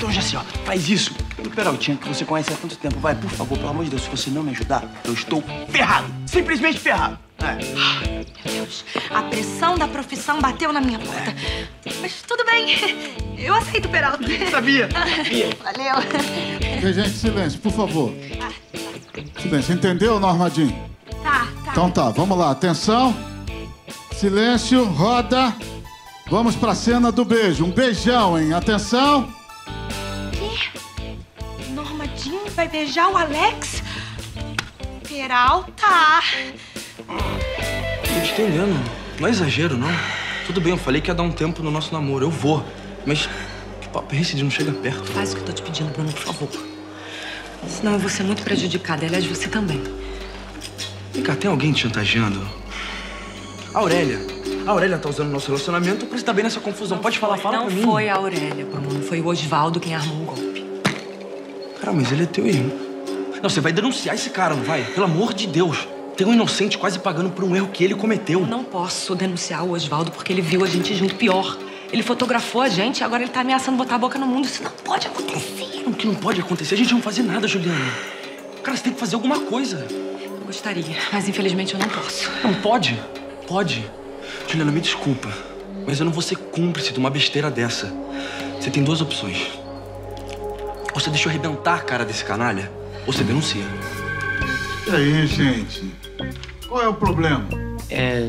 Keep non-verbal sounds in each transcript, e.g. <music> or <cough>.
Então, já assim, ó, faz isso pelo Peraltinha, que você conhece há tanto tempo. Vai, por favor, pelo amor de Deus, se você não me ajudar, eu estou ferrado. Simplesmente ferrado. É. Meu Deus, a pressão da profissão bateu na minha porta. Mas tudo bem, eu aceito o Peralta. Sabia, sabia. Valeu. Gente, silêncio, por favor. Silêncio, entendeu, Normadinho? Tá, tá. Então tá, vamos lá, atenção. Silêncio, roda. Vamos pra cena do beijo. Um beijão, hein? Atenção. Que? Normadinho vai beijar o Alex? Peralta. Tô te entendendo. Não é exagero, não. Tudo bem, eu falei que ia dar um tempo no nosso namoro. Eu vou. Mas que papo é esse de não chega perto? Faz o que eu tô te pedindo, Bruno, por favor. Senão eu vou ser muito prejudicada. Aliás, você também. Vem cá, tem alguém te chantageando? A Aurélia. A Aurélia tá usando o nosso relacionamento pra estar bem nessa confusão. Pode falar, fala Não pra mim. foi a Aurélia, Bruno. Foi o Osvaldo quem armou o. Cara, mas ele é teu irmão. Não, você vai denunciar esse cara, não vai? Pelo amor de Deus. Tem um inocente quase pagando por um erro que ele cometeu. Eu não posso denunciar o Osvaldo porque ele viu a gente junto. Pior, ele fotografou a gente e agora ele tá ameaçando botar a boca no mundo. Isso não pode acontecer. O que não pode acontecer? A gente não fazer nada, Juliana. Cara, você tem que fazer alguma coisa. Eu gostaria, mas infelizmente eu não posso. Não pode. Pode. Juliana, me desculpa. Mas eu não vou ser cúmplice de uma besteira dessa. Você tem duas opções. Ou você deixa eu arrebentar a cara desse canalha, ou você denuncia. E aí, gente? Qual é o problema? É.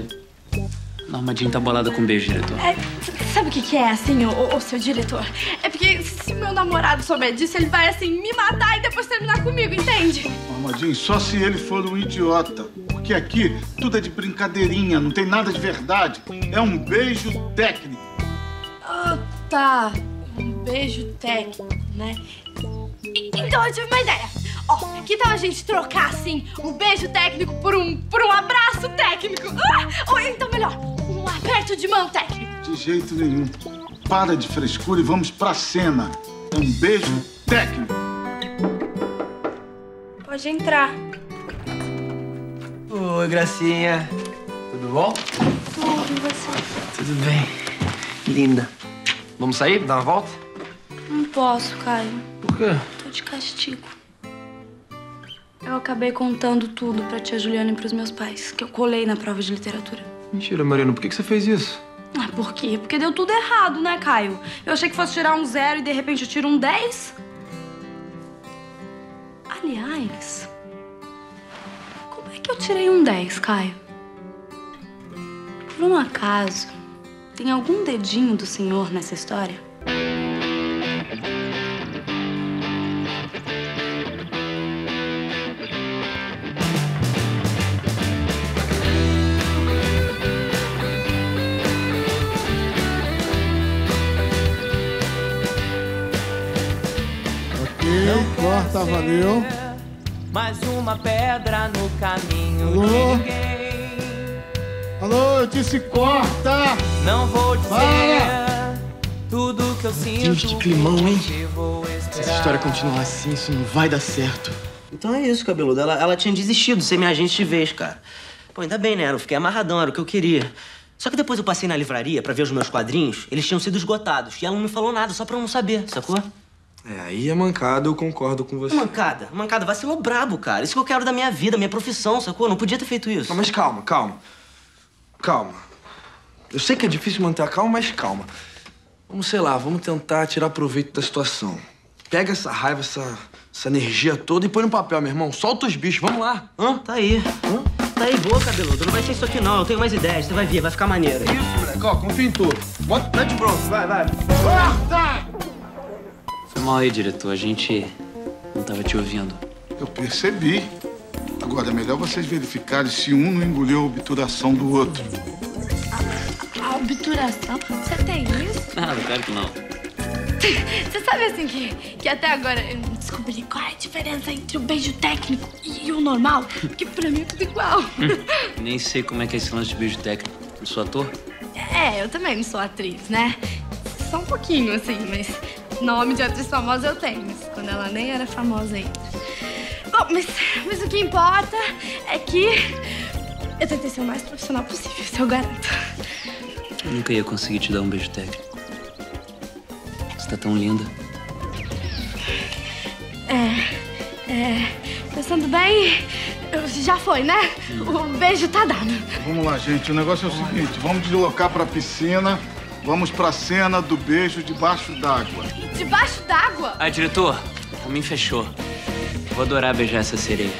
Normadinho tá bolada com beijo, diretor. É, sabe o que, que é, assim, o, o seu diretor? É porque se meu namorado souber disso, ele vai, assim, me matar e depois terminar comigo, entende? Normadinho, só se ele for um idiota. Porque aqui tudo é de brincadeirinha, não tem nada de verdade. É um beijo técnico. Ah, tá. Um beijo técnico, né? Então eu tive uma ideia. Ó, que tal a gente trocar, assim, um beijo técnico por um, por um abraço técnico? Ah, ou então, melhor, um aperto de mão técnico. De jeito nenhum. Para de frescura e vamos pra cena. Um beijo técnico. Pode entrar. Oi, Gracinha. Tudo bom? Tudo, e você? Tudo bem. Linda. Vamos sair? Dar uma volta? Não posso, Caio. Por quê? Tô de castigo. Eu acabei contando tudo pra tia Juliana e pros meus pais, que eu colei na prova de literatura. Mentira, Mariana. Por que que você fez isso? Ah, por quê? Porque deu tudo errado, né, Caio? Eu achei que fosse tirar um zero e de repente eu tiro um 10. Aliás, como é que eu tirei um 10, Caio? Por um acaso, tem algum dedinho do senhor nessa história? Corta, valeu. Mais uma pedra no caminho Alô? de ninguém. Alô, eu disse corta! Não vou dizer Para! tudo que eu sinto. Deus, que climão, hein? Se essa história continuar assim, isso não vai dar certo. Então é isso, cabeludo. Ela, ela tinha desistido de ser minha agente de vez, cara. Pô, ainda bem, né? Eu fiquei amarradão, era o que eu queria. Só que depois eu passei na livraria pra ver os meus quadrinhos, eles tinham sido esgotados. E ela não me falou nada, só pra eu não saber, sacou? É, aí é mancada, eu concordo com você. Mancada, mancada, vacilou brabo, cara. Isso que eu quero da minha vida, minha profissão, sacou? Não podia ter feito isso. Não, mas calma, calma. Calma. Eu sei que é difícil manter a calma, mas calma. Vamos, sei lá, vamos tentar tirar proveito da situação. Pega essa raiva, essa, essa energia toda e põe no papel, meu irmão. Solta os bichos, vamos lá. Hã? Tá aí. Tá aí, boa, cabeludo. Não vai ser isso aqui, não. Eu tenho mais ideias, você vai ver, vai ficar maneiro. Isso, moleque. Ó, confia em tu. Bota, mete pronto, vai, vai. Corta! Mal aí, diretor. A gente não tava te ouvindo. Eu percebi. Agora é melhor vocês verificarem se um não engoliu a obturação do outro. A obturação? Você tem isso? Nada, <laughs> claro que não. Você sabe assim que, que até agora eu não descobri qual é a diferença entre o beijo técnico e o normal? Porque pra mim é tudo igual. <laughs> Nem sei como é que é esse lance de beijo técnico. Eu sou ator? É, eu também não sou atriz, né? Só um pouquinho, assim, mas nome de atriz famosa eu tenho, mas quando ela nem era famosa ainda. Bom, mas, mas o que importa é que eu tentei ser o mais profissional possível, isso eu garanto. Eu nunca ia conseguir te dar um beijo técnico. Você tá tão linda. É. É. Pensando bem, já foi, né? O beijo tá dado. Vamos lá, gente. O negócio é o seguinte: vamos deslocar pra piscina. Vamos pra cena do beijo debaixo d'água. Debaixo d'água? Ah, diretor, o mim fechou. Vou adorar beijar essa sereia.